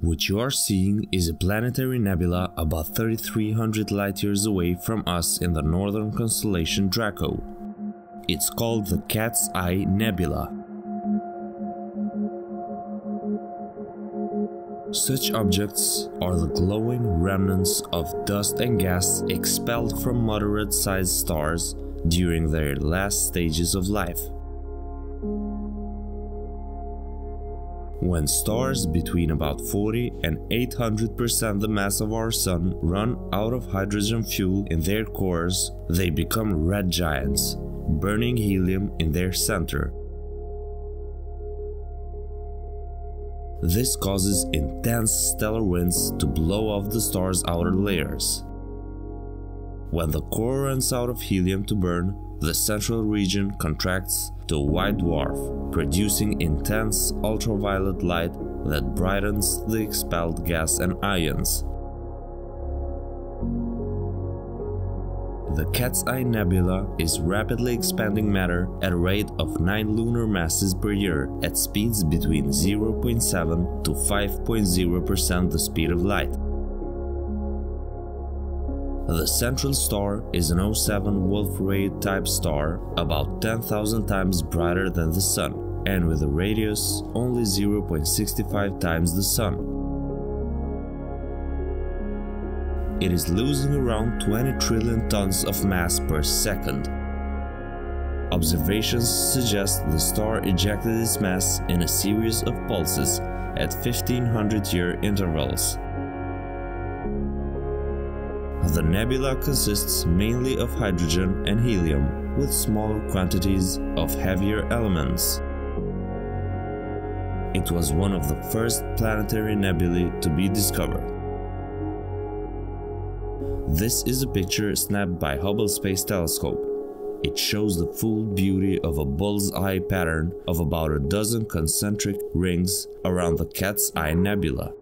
What you are seeing is a planetary nebula about 3300 light years away from us in the northern constellation Draco. It's called the Cat's Eye Nebula. Such objects are the glowing remnants of dust and gas expelled from moderate sized stars during their last stages of life. When stars between about 40 and 800% the mass of our Sun run out of hydrogen fuel in their cores, they become red giants, burning helium in their center. This causes intense stellar winds to blow off the star's outer layers. When the core runs out of helium to burn, the central region contracts to a white dwarf, producing intense ultraviolet light that brightens the expelled gas and ions. The Cat's Eye Nebula is rapidly expanding matter at a rate of 9 lunar masses per year at speeds between 0.7 to 5.0% the speed of light. The central star is an O7 Wolf-Rayet type star about 10,000 times brighter than the Sun and with a radius only 0.65 times the Sun. It is losing around 20 trillion tons of mass per second. Observations suggest the star ejected its mass in a series of pulses at 1500 year intervals. The nebula consists mainly of hydrogen and helium, with smaller quantities of heavier elements. It was one of the first planetary nebulae to be discovered. This is a picture snapped by Hubble Space Telescope. It shows the full beauty of a bull's eye pattern of about a dozen concentric rings around the Cat's Eye Nebula.